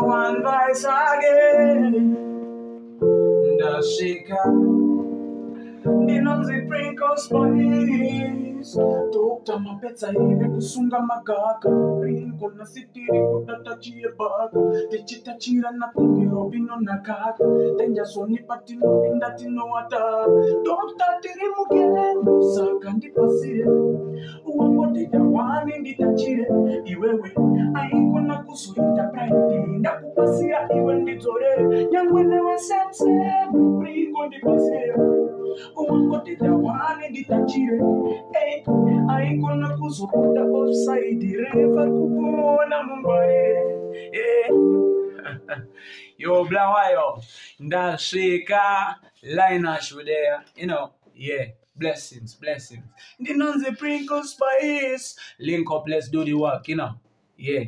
one voice again. Ndashika ndinonziPrinco Spice dokta mapetsa ine kusunga magaka. Princo na sitiri kutatachiye baka. Tichitachira na kungiro pino na kaka. Tenjasonipa tinopinda tinowata dokta tiri mukengo saka ndipasire uwangotejawani nditachire iwewe ndakupasira iwe ndidzorere nyangwene wasemse pringo ndipasire uwangotejawani nditachire Eh, aikona kuzokuta offside refa kukuona mungwarire Eh. yo you know yeah blessings blessings ndinonzi Princo Spice link up let's do the work you know yeah